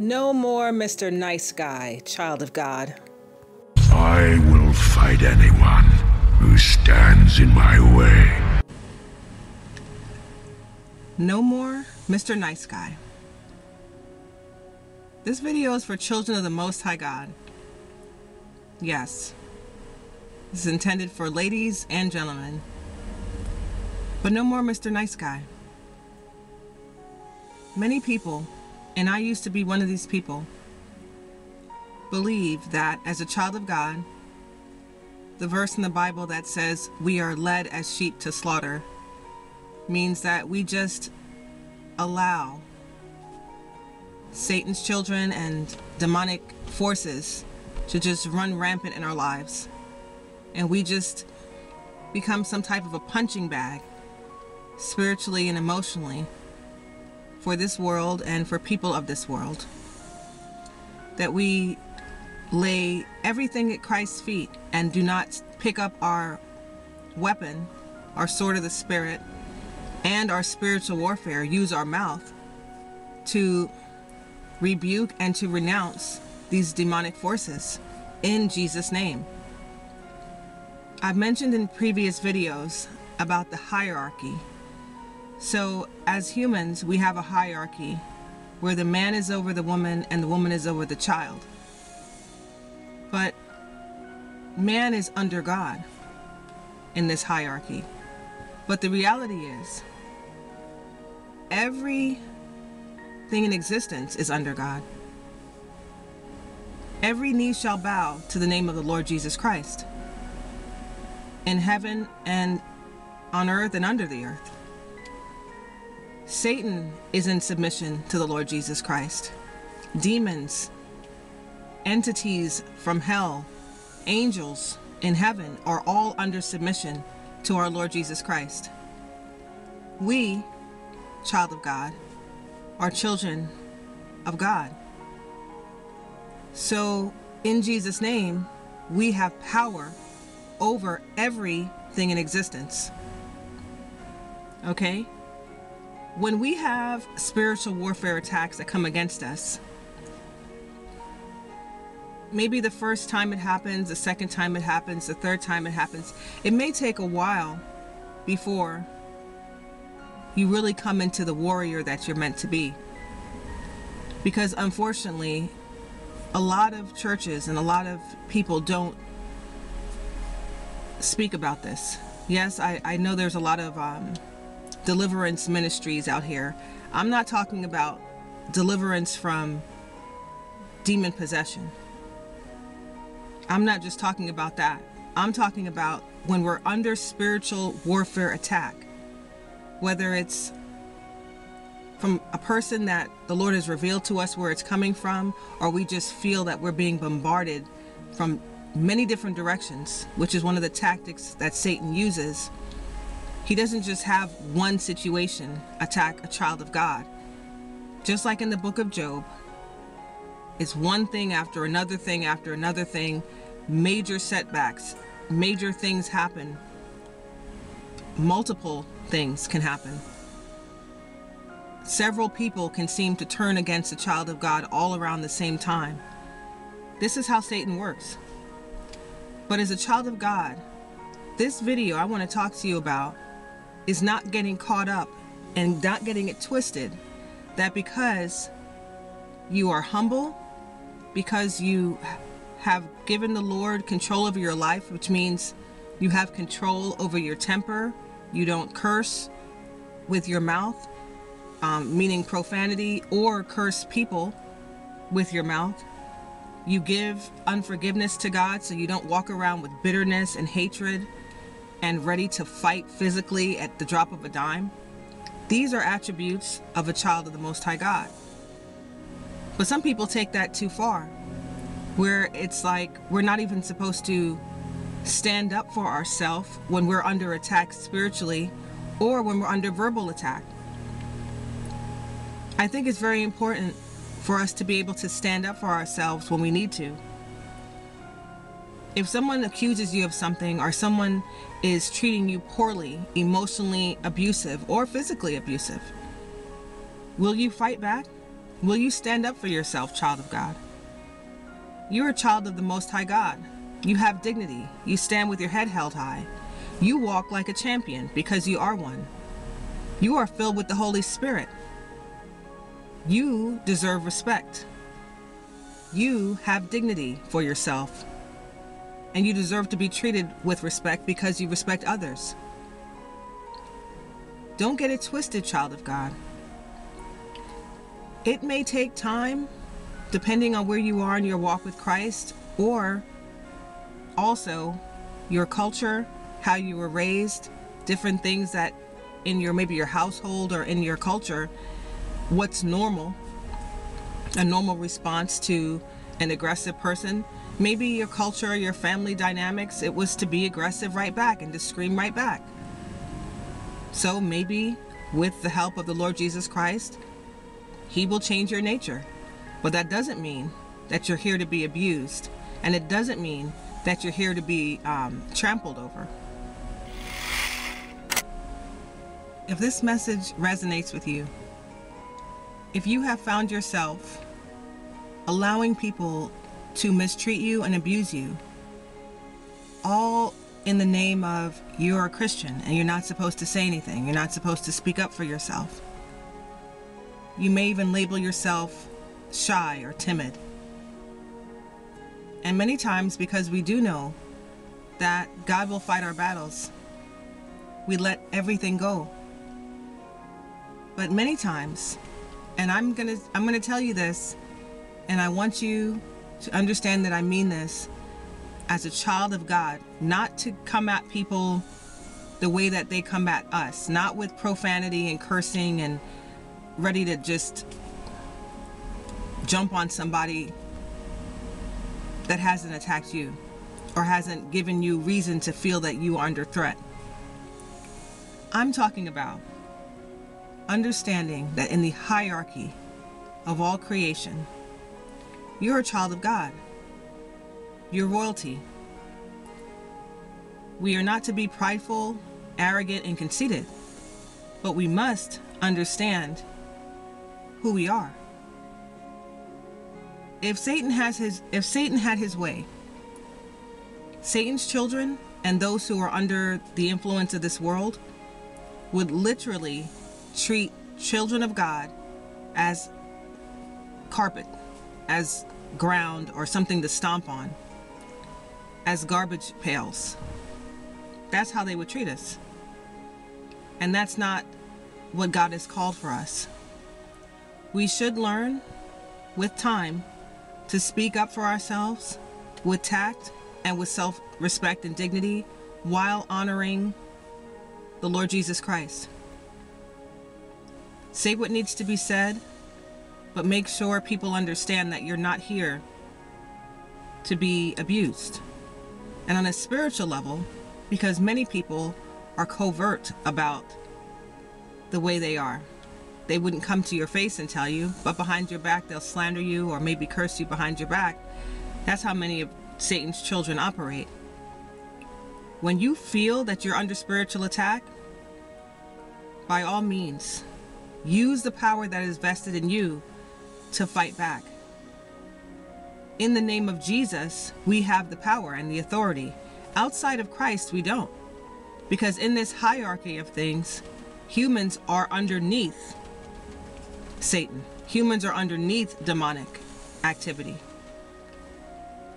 No more Mr. Nice Guy, child of God. I will fight anyone who stands in my way. No more Mr. Nice Guy. This video is for children of the Most High God. Yes. This is intended for ladies and gentlemen. But no more Mr. Nice Guy. Many people, and I used to be one of these people, believe that as a child of God, the verse in the Bible that says we are led as sheep to slaughter means that we just allow Satan's children and demonic forces to just run rampant in our lives. And we just become some type of a punching bag, spiritually and emotionally, for this world and for people of this world. That we lay everything at Christ's feet and do not pick up our weapon, our sword of the Spirit, and our spiritual warfare, use our mouth to rebuke and to renounce these demonic forces in Jesus' name. I've mentioned in previous videos about the hierarchy. So, as humans, we have a hierarchy where the man is over the woman and the woman is over the child. But man is under God in this hierarchy. But the reality is, every thing in existence is under God. Every knee shall bow to the name of the Lord Jesus Christ, in heaven and on earth and under the earth. Satan is in submission to the Lord Jesus Christ. Demons, entities from hell, angels in heaven are all under submission to our Lord Jesus Christ. We, child of God, are children of God. So, in Jesus' name, we have power over everything in existence. Okay? When we have spiritual warfare attacks that come against us, maybe the first time it happens, the second time it happens, the third time it happens, it may take a while before you really come into the warrior that you're meant to be. Because unfortunately, a lot of churches and a lot of people don't speak about this. Yes, I, I know there's a lot of um, deliverance ministries out here. I'm not talking about deliverance from demon possession. I'm not just talking about that. I'm talking about when we're under spiritual warfare attack, whether it's from a person that the Lord has revealed to us where it's coming from, or we just feel that we're being bombarded from many different directions, which is one of the tactics that Satan uses. He doesn't just have one situation attack a child of God. Just like in the book of Job, it's one thing after another thing after another thing, major setbacks, major things happen, multiple things can happen. Several people can seem to turn against a child of God all around the same time. This is how Satan works. But as a child of God, this video I want to talk to you about is not getting caught up and not getting it twisted that because you are humble, because you have given the Lord control over your life, which means you have control over your temper, you don't curse with your mouth, um, meaning profanity, or curse people with your mouth. You give unforgiveness to God so you don't walk around with bitterness and hatred and ready to fight physically at the drop of a dime. These are attributes of a child of the Most High God. But some people take that too far, where it's like we're not even supposed to stand up for ourselves when we're under attack spiritually or when we're under verbal attack. I think it's very important for us to be able to stand up for ourselves when we need to. If someone accuses you of something or someone is treating you poorly, emotionally abusive, or physically abusive, will you fight back? Will you stand up for yourself, child of God? You're a child of the Most High God. You have dignity. You stand with your head held high. You walk like a champion because you are one. You are filled with the Holy Spirit. You deserve respect. You have dignity for yourself. And you deserve to be treated with respect because you respect others. Don't get it twisted, child of God. It may take time, depending on where you are in your walk with Christ, or also your culture, how you were raised, different things that in your maybe your household or in your culture, what's normal, a normal response to an aggressive person. Maybe your culture, your family dynamics, it was to be aggressive right back and to scream right back. So maybe with the help of the Lord Jesus Christ, He will change your nature. But that doesn't mean that you're here to be abused. And it doesn't mean that you're here to be um, trampled over. If this message resonates with you, if you have found yourself allowing people to mistreat you and abuse you, all in the name of you're a Christian and you're not supposed to say anything, you're not supposed to speak up for yourself. You may even label yourself shy or timid. And many times, because we do know that God will fight our battles, we let everything go. But many times, and I'm gonna I'm gonna tell you this, and I want you to understand that I mean this as a child of God, not to come at people the way that they come at us, not with profanity and cursing and ready to just jump on somebody that hasn't attacked you or hasn't given you reason to feel that you are under threat. I'm talking about understanding that in the hierarchy of all creation, you're a child of God. You're royalty. We are not to be prideful, arrogant, and conceited, but we must understand who we are. If Satan has his if Satan had his way, Satan's children and those who are under the influence of this world would literally treat children of God as carpet, as ground or something to stomp on, as garbage pails. That's how they would treat us. And that's not what God has called for us. We should learn with time to speak up for ourselves with tact and with self respect and dignity while honoring the Lord Jesus Christ. Say what needs to be said, but make sure people understand that you're not here to be abused. And on a spiritual level, because many people are covert about the way they are. They wouldn't come to your face and tell you, but behind your back they'll slander you or maybe curse you behind your back. That's how many of Satan's children operate. When you feel that you're under spiritual attack, by all means, use the power that is vested in you to fight back. In the name of Jesus, we have the power and the authority. Outside of Christ, we don't. Because in this hierarchy of things, humans are underneath Satan. Humans are underneath demonic activity.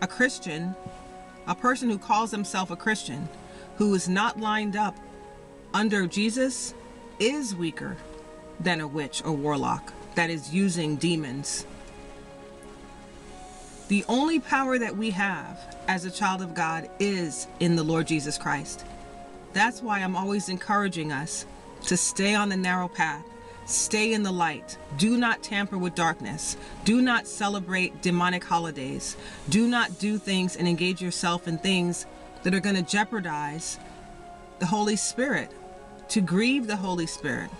A Christian, a person who calls himself a Christian, who is not lined up under Jesus, is weaker than a witch or warlock that is using demons. The only power that we have as a child of God is in the Lord Jesus Christ. That's why I'm always encouraging us to stay on the narrow path, stay in the light, do not tamper with darkness, do not celebrate demonic holidays, do not do things and engage yourself in things that are going to jeopardize the Holy Spirit, to grieve the Holy Spirit,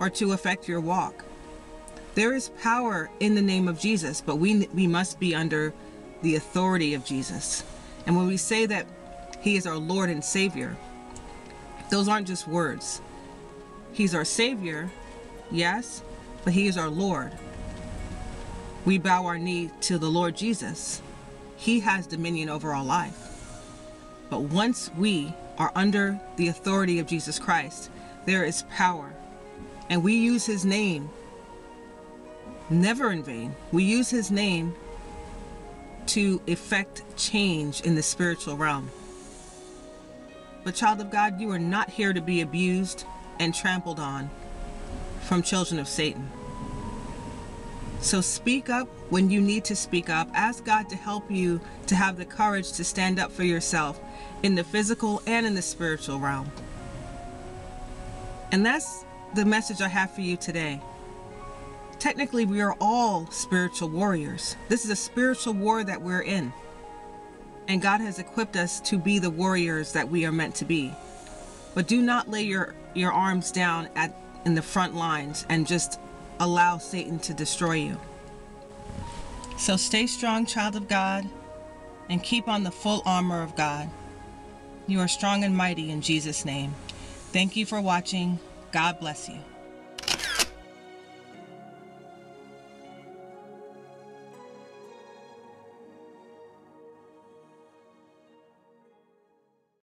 or to affect your walk. There is power in the name of Jesus, but we we must be under the authority of Jesus. And when we say that he is our Lord and Savior, those aren't just words. He's our Savior, yes, but he is our Lord. we bow our knee to the Lord Jesus. He has dominion over our life. But once we are under the authority of Jesus Christ, there is power. And we use his name never in vain. We use his name to effect change in the spiritual realm. But, child of God, you are not here to be abused and trampled on from children of Satan. So speak up when you need to speak up. Ask God to help you to have the courage to stand up for yourself in the physical and in the spiritual realm. And that's the message I have for you today. Technically, we are all spiritual warriors. This is a spiritual war that we're in. And God has equipped us to be the warriors that we are meant to be. But do not lay your, your arms down at in the front lines and just allow Satan to destroy you. So stay strong, child of God, and keep on the full armor of God. You are strong and mighty in Jesus' name. Thank you for watching. God bless you.